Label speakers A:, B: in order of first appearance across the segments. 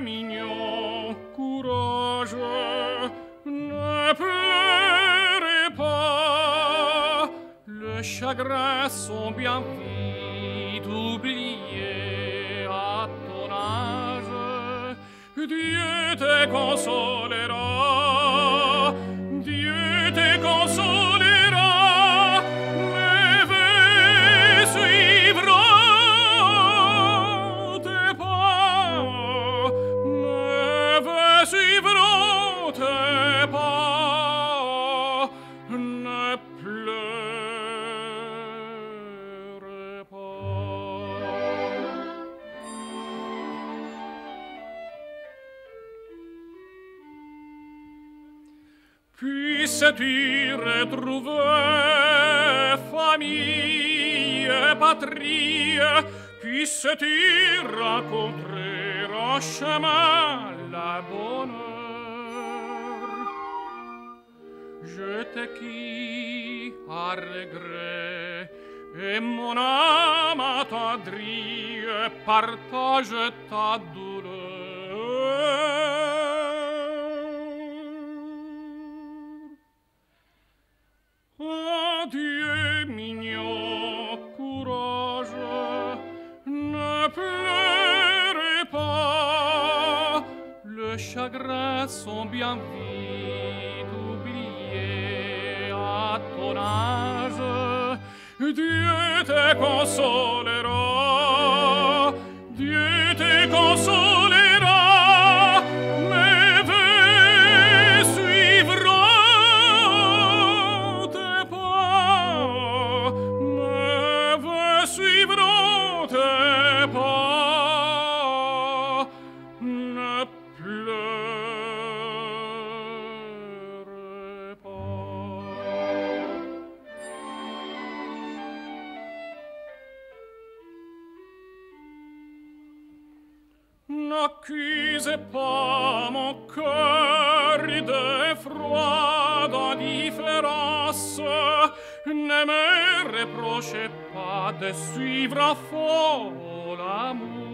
A: Mignon, courage, ne pleurez pas, le chagrin sont bien vite oubliés à ton âge. Dieu te consolera, Puis sais-tu retrouver famille, patrie, puis sais-tu rencontrer en chemin la bonne heure Je te qui à regret et mon âme attendrie partage ta douleur. Adieu, mignon, courage, ne pleurez pas, le chagrin sont bien vite oubliés à ton âge. Dieu te consolera, Dieu te consolera. n'accuse pas mon cœur de froid indifférence, ne me reprochez pas de suivre à faux l'amour.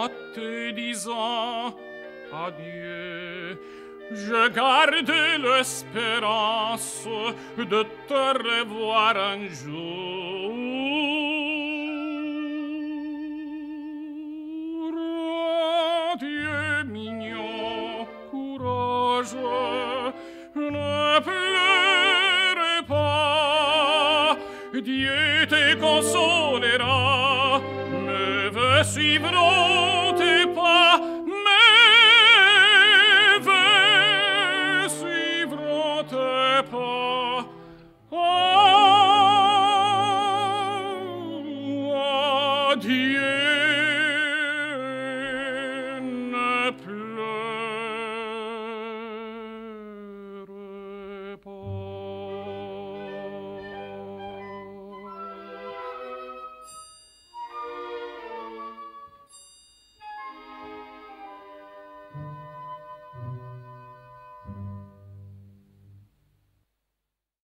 A: en te disant adieu Je garde l'espérance de te revoir un jour. Adieu, mignon, courage, ne pleure pas, Dieu te consolera ne suivront pas, mais vous suivront pas. Oh, adieu.